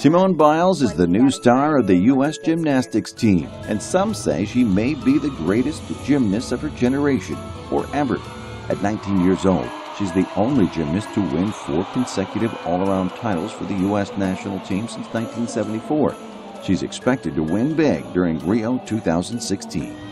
Simone Biles is the new star of the U.S. gymnastics team, and some say she may be the greatest gymnast of her generation or ever. At 19 years old, she's the only gymnast to win four consecutive all around titles for the U.S. national team since 1974. She's expected to win big during Rio 2016.